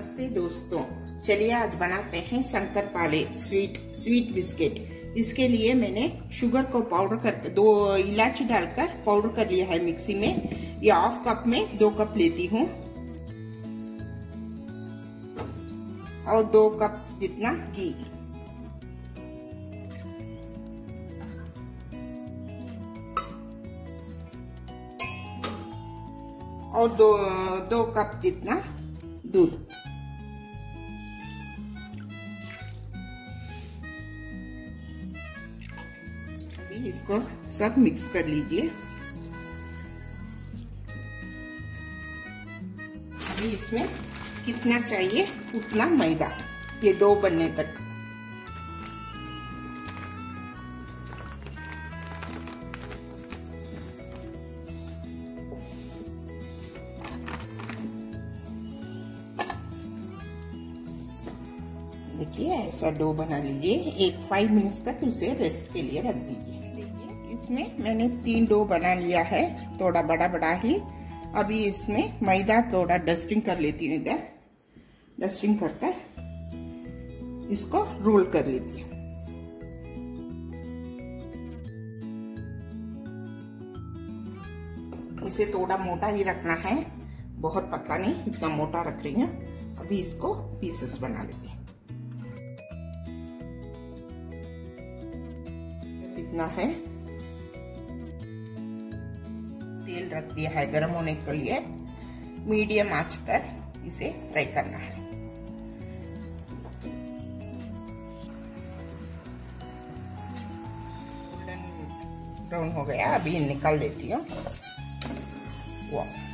नमस्ते दोस्तों, चलिए आज बनाते हैं शंकर पाले स्वीट स्वीट बिस्किट इसके लिए मैंने शुगर को पाउडर कर, दो इलायची डालकर पाउडर कर लिया है मिक्सी में। या हाफ़ कप में दो कप लेती हूँ। और दो कप जितना घी। और दो दो कप जितना दूध। इसको सब मिक्स कर लीजिए। अभी इसमें कितना चाहिए, उतना मैदा, ये डो बनने तक। देखिए, ऐसा डो बना लीजिए। एक फाइव मिनट्स तक उसे रेस्ट के लिए रख दीजिए। देखिए, इसमें मैंने तीन डो बना लिया है, थोड़ा बड़ा बड़ा ही। अभी इसमें मैदा थोड़ा डस्टिंग कर लेती हूँ इधर। डस्टिंग कर इसको रोल कर लेती हूँ। इसे थोड़ा मोटा ही रखना है। बहुत पतला नहीं, इतना मोटा रख रही हूँ। अभी इसको पीसेस बना लेती हूँ। इतना है? तेल रख दिया है, गर्म होने के लिए। मीडियम आँच पर इसे फ्राई करना है। गोल्डन ब्राउन हो गया, अभी निकाल देती हूँ। वाह